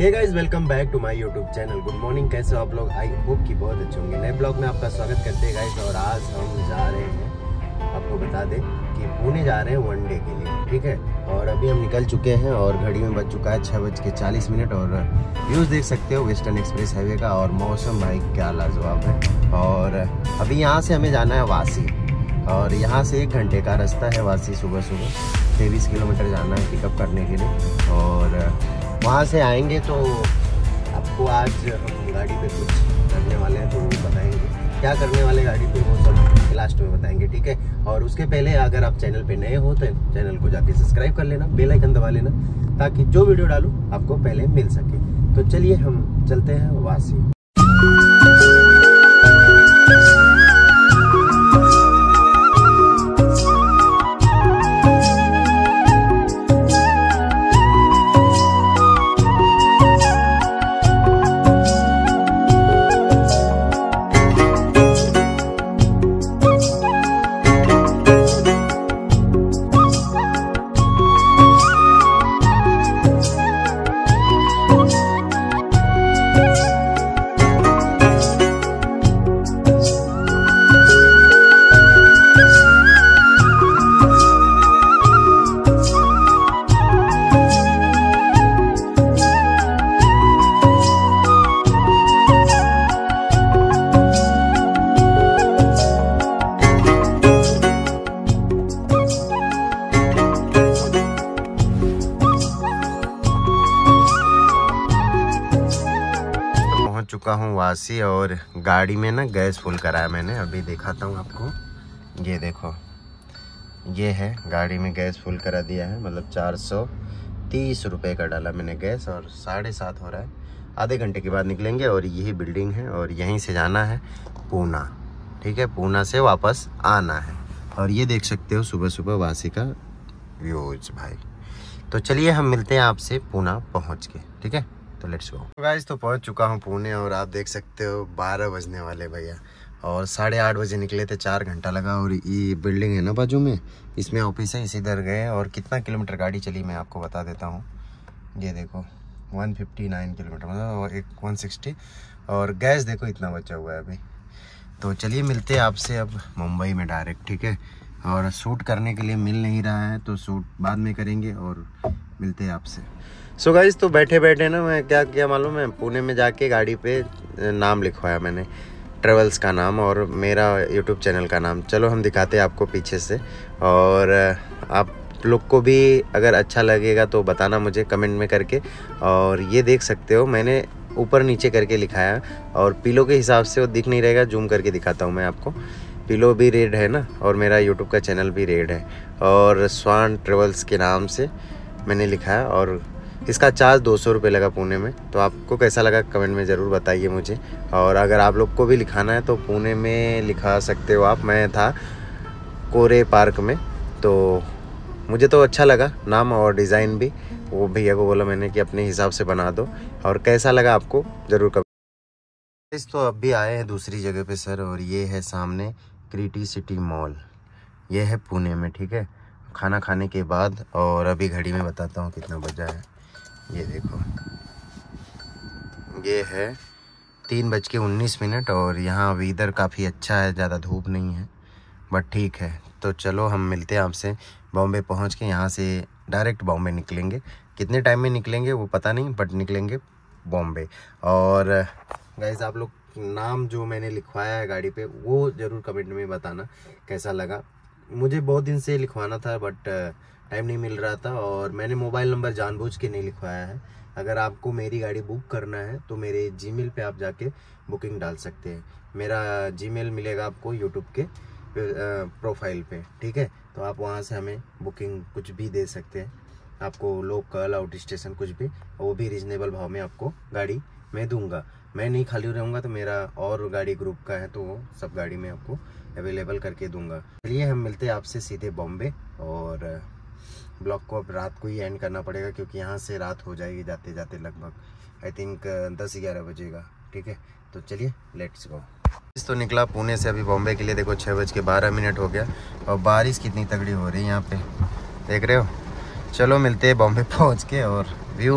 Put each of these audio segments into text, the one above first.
Guys welcome back to my YouTube channel good morning कैसे हो आप लोग? आई होप कि बहुत अच्छे होंगे। नए ब्लॉग में आपका स्वागत करते हैं गाइस और आज हम जा रहे हैं, आपको बता दें कि पुणे जा रहे हैं वन डे के लिए, ठीक है? और अभी हम निकल चुके हैं और घड़ी में बज चुका है छः बज के चालीस मिनट, और व्यूज़ देख सकते हो वेस्टर्न एक्सप्रेस हाईवे का, और मौसम भाई क्या लाजवाब है। और अभी यहाँ से हमें जाना है वासी, और यहाँ से एक घंटे का रास्ता है वासी सुबह सुबह तेईस किलोमीटर जाना है पिकअप करने के लिए, और वहाँ से आएँगे तो आपको आज हम गाड़ी पे कुछ करने वाले हैं तो वो बताएँगे। क्या करने वाले गाड़ी पे वो सब लास्ट में बताएँगे, ठीक है? और उसके पहले अगर आप चैनल पे नए हो तो चैनल को जाके सब्सक्राइब कर लेना बेल आइकन दबा लेना, ताकि जो वीडियो डालूँ, आपको पहले मिल सके। तो चलिए हम चलते हैं वासी। चुका हूँ वासी और गाड़ी में ना गैस फुल कराया मैंने, अभी दिखाता हूँ आपको। ये देखो, ये है, गाड़ी में गैस फुल करा दिया है मतलब चार सौ तीस रुपये का डाला मैंने गैस और साढ़े सात हो रहा है। आधे घंटे के बाद निकलेंगे और यही बिल्डिंग है और यहीं से जाना है पूना, ठीक है? पूना से वापस आना है। और ये देख सकते हो सुबह सुबह वासी का व्यूज़, भाई। तो चलिए हम मिलते हैं आपसे पूना पहुँच के, ठीक है? तो लेट्स गो गाइस तो पहुँच चुका हूँ पुणे और आप देख सकते हो, बारह बजने वाले भैया। और साढ़े आठ बजे निकले थे, चार घंटा लगा और ये बिल्डिंग है ना बाजू में? इसमें ऑफ़िस है, इसी इधर गए और कितना किलोमीटर गाड़ी चली मैं आपको बता देता हूँ। ये देखो 159 किलोमीटर मतलब एक 160 और गैस देखो इतना बचा हुआ है अभी। तो चलिए मिलते हैं आपसे अब मुंबई में डायरेक्ट ठीक है? और शूट करने के लिए मिल नहीं रहा है तो शूट बाद में करेंगे और मिलते हैं आपसे। सो गाइज़ तो बैठे बैठे ना मैं क्या किया मालूम? है पुणे में जाके गाड़ी पे नाम लिखवाया मैंने ट्रेवल्स का नाम और मेरा यूट्यूब चैनल का नाम। चलो हम दिखाते हैं आपको पीछे से। और आप लोग को भी अगर अच्छा लगेगा तो बताना मुझे कमेंट में करके। और ये देख सकते हो, मैंने ऊपर नीचे करके लिखाया और पिलो के हिसाब से वो दिख नहीं रहेगा, जूम करके दिखाता हूँ मैं आपको। पिलो भी रेड है ना, और मेरा यूट्यूब का चैनल भी रेड है। और स्वान ट्रेवल्स के नाम से मैंने लिखा है और इसका चार्ज दो सौ रुपये लगा पुणे में तो आपको कैसा लगा कमेंट में ज़रूर बताइए मुझे। और अगर आप लोग को भी लिखाना है तो पुणे में लिखा सकते हो आप। मैं था कोरे पार्क में तो मुझे तो अच्छा लगा, नाम और डिज़ाइन भी। वो भैया को बोला मैंने कि अपने हिसाब से बना दो। और कैसा लगा आपको? ज़रूर कमेंट तो अब भी आए हैं दूसरी जगह पे सर, और ये है सामने क्रिटी सिटी मॉल। ये है पुणे में, ठीक है? खाना खाने के बाद, और अभी घड़ी में बताता हूँ कितना बजा है। ये देखो। ये है तीन बज के उन्नीस मिनट और यहाँ वेदर काफ़ी अच्छा है, ज़्यादा धूप नहीं है बट ठीक है। तो चलो हम मिलते हैं आपसे। बॉम्बे पहुँच के यहाँ से डायरेक्ट बॉम्बे निकलेंगे। कितने टाइम में निकलेंगे वो पता नहीं बट निकलेंगे बॉम्बे। और गाइज़ आप लोग नाम जो मैंने लिखवाया है गाड़ी पे, वो ज़रूर कमेंट में बताना कैसा लगा। मुझे बहुत दिन से लिखवाना था बट टाइम नहीं मिल रहा था और मैंने मोबाइल नंबर जानबूझ के नहीं लिखवाया है। अगर आपको मेरी गाड़ी बुक करना है तो मेरे जीमेल पे आप जाके बुकिंग डाल सकते हैं। मेरा जीमेल मिलेगा आपको यूट्यूब के प्रोफ़ाइल पे, ठीक है? तो आप वहाँ से हमें बुकिंग कुछ भी दे सकते हैं। आपको लोकल आउट स्टेशन कुछ भी, वो भी रिजनेबल भाव में आपको गाड़ी मैं दूँगा। मैं नहीं खाली रहूँगा तो मेरा और गाड़ी ग्रुप का है तो वो सब गाड़ी में आपको अवेलेबल करके दूँगा। चलिए हम मिलते हैं आपसे सीधे बॉम्बे और ब्लॉग को अब रात को ही एंड करना पड़ेगा क्योंकि यहाँ से रात हो जाएगी जाते जाते लगभग आई थिंक दस ग्यारह बजेगा, ठीक है? तो चलिए लेट्स गो तो निकला पुणे से अभी बॉम्बे के लिए, देखो छः बज के बारह मिनट हो गया। और बारिश कितनी तगड़ी हो रही है यहाँ पे, देख रहे हो? चलो मिलते हैं बॉम्बे पहुँच के और व्यू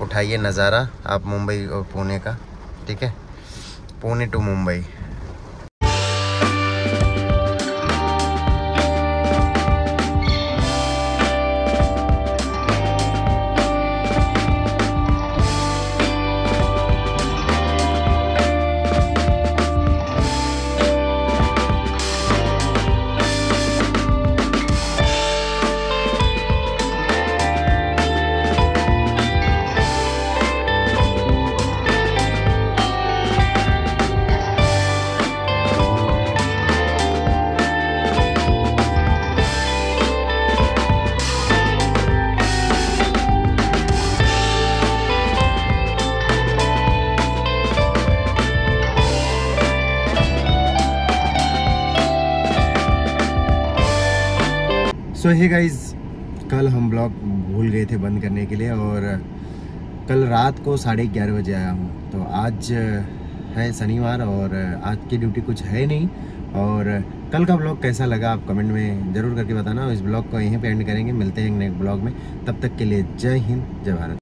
उठाइए नज़ारा आप मुंबई और पुणे का ठीक है? पुणे टू मुंबई। सो है गाइज़ कल हम ब्लॉग भूल गए थे बंद करने के लिए और कल रात को साढ़े ग्यारह बजे आया हूँ। तो आज है शनिवार और आज की ड्यूटी कुछ है नहीं। और कल का ब्लॉग कैसा लगा आप कमेंट में ज़रूर करके बताना इस ब्लॉग को यहीं पे एंड करेंगे। मिलते हैं नेक्स्ट ब्लॉग में। तब तक के लिए जय हिंद, जय भारत।